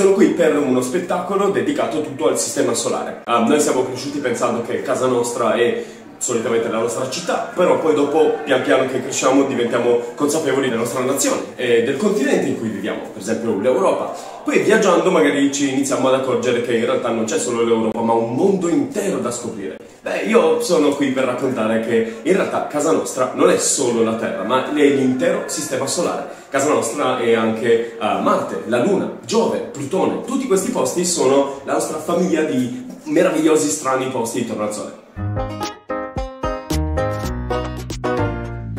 Sono qui per uno spettacolo dedicato tutto al sistema solare. Uh, noi siamo cresciuti pensando che casa nostra è solitamente la nostra città, però poi dopo pian piano che cresciamo diventiamo consapevoli della nostra nazione e del continente in cui viviamo, per esempio l'Europa. Poi viaggiando magari ci iniziamo ad accorgere che in realtà non c'è solo l'Europa, ma un mondo intero da scoprire. Io sono qui per raccontare che in realtà casa nostra non è solo la Terra, ma è l'intero sistema solare. Casa nostra è anche uh, Marte, la Luna, Giove, Plutone. Tutti questi posti sono la nostra famiglia di meravigliosi, strani posti intorno al Sole.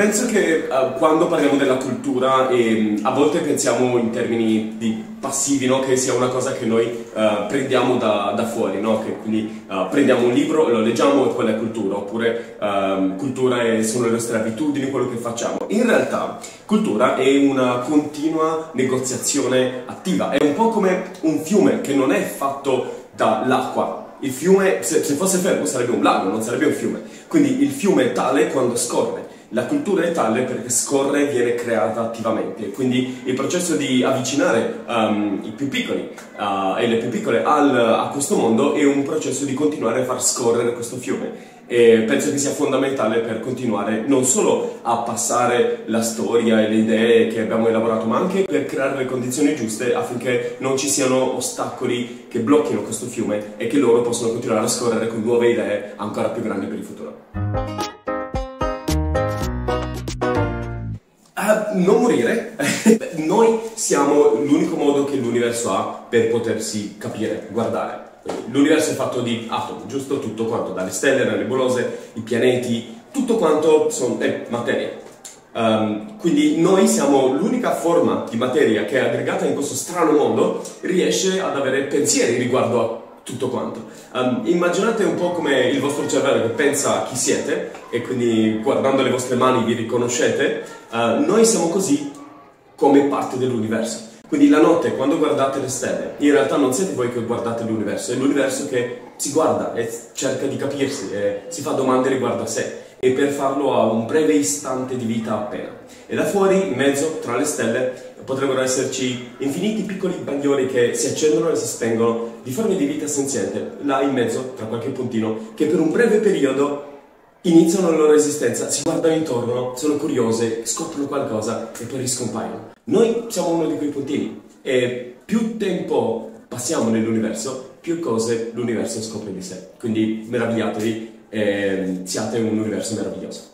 Penso che uh, quando parliamo della cultura eh, a volte pensiamo in termini di passivi, no? che sia una cosa che noi uh, prendiamo da, da fuori, no? quindi uh, prendiamo un libro e lo leggiamo e quella è cultura, oppure ehm, cultura è, sono le nostre abitudini, quello che facciamo. In realtà cultura è una continua negoziazione attiva, è un po' come un fiume che non è fatto dall'acqua, il fiume, se, se, fosse fermo sarebbe un lago, non sarebbe un fiume. Quindi il fiume è tale quando scorre. La cultura è tale perché scorre e viene creata attivamente, quindi il processo di avvicinare um, i più piccoli uh, e le più piccole al, a questo mondo è un processo di continuare a far scorrere questo fiume e penso che sia fondamentale per continuare non solo a passare la storia e le idee che abbiamo elaborato, ma anche per creare le condizioni giuste affinché non ci siano ostacoli che blocchino questo fiume e che loro possano continuare a scorrere con nuove idee ancora più grandi per il futuro. Non morire. Noi siamo l'unico modo che l'universo ha per potersi capire, guardare. L'universo è fatto di atomi, giusto? Tutto quanto, dalle stelle, dalle nebulose, i pianeti, tutto quanto sono, è materia. Um, quindi noi siamo l'unica forma di materia che aggregata in questo strano mondo riesce ad avere pensieri riguardo a tutto quanto. Um, immaginate un po' come il vostro cervello che pensa chi siete e quindi guardando le vostre mani vi riconoscete. Uh, noi siamo così come parte dell'universo. Quindi la notte, quando guardate le stelle, in realtà non siete voi che guardate l'universo, è l'universo che si guarda e cerca di capirsi e si fa domande riguardo a sé e per farlo ha un breve istante di vita appena. E da fuori, in mezzo, tra le stelle, potrebbero esserci infiniti piccoli bagliori che si accendono e si spengono di forme di vita senziente, là in mezzo, tra qualche puntino, che per un breve periodo iniziano la loro esistenza, si guardano intorno, sono curiose, scoprono qualcosa e poi riscompaiono. Noi siamo uno di quei puntini e più tempo passiamo nell'universo, più cose l'universo scopre di sé. Quindi meravigliatevi e siate un universo meraviglioso.